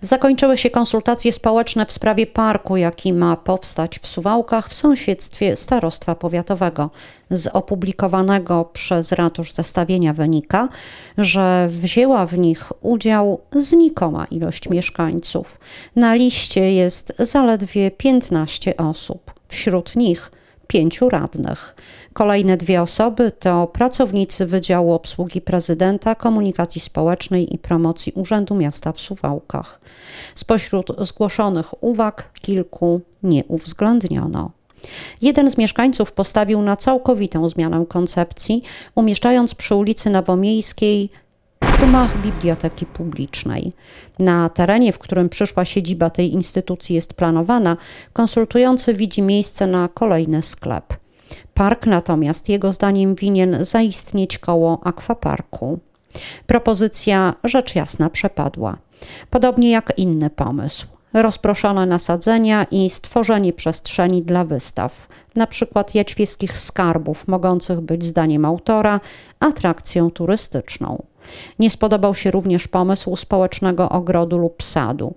Zakończyły się konsultacje społeczne w sprawie parku, jaki ma powstać w Suwałkach w sąsiedztwie Starostwa Powiatowego. Z opublikowanego przez ratusz zestawienia wynika, że wzięła w nich udział znikoma ilość mieszkańców. Na liście jest zaledwie 15 osób. Wśród nich pięciu radnych. Kolejne dwie osoby to pracownicy Wydziału Obsługi Prezydenta, Komunikacji Społecznej i Promocji Urzędu Miasta w Suwałkach. Spośród zgłoszonych uwag kilku nie uwzględniono. Jeden z mieszkańców postawił na całkowitą zmianę koncepcji, umieszczając przy ulicy Nowomiejskiej gmach biblioteki publicznej. Na terenie, w którym przyszła siedziba tej instytucji jest planowana, konsultujący widzi miejsce na kolejny sklep. Park natomiast jego zdaniem winien zaistnieć koło akwaparku. Propozycja rzecz jasna przepadła. Podobnie jak inny pomysł. Rozproszone nasadzenia i stworzenie przestrzeni dla wystaw, na przykład jaćwieckich skarbów, mogących być zdaniem autora atrakcją turystyczną. Nie spodobał się również pomysł społecznego ogrodu lub sadu.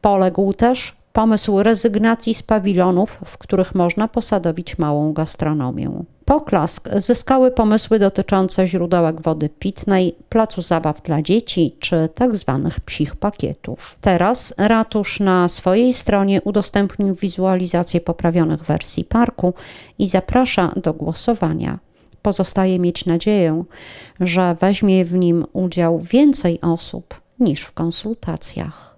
Poległ też pomysł rezygnacji z pawilonów, w których można posadowić małą gastronomię. Poklask zyskały pomysły dotyczące źródełek wody pitnej, placu zabaw dla dzieci czy tzw. Tak psich pakietów. Teraz ratusz na swojej stronie udostępnił wizualizację poprawionych wersji parku i zaprasza do głosowania. Pozostaje mieć nadzieję, że weźmie w nim udział więcej osób niż w konsultacjach.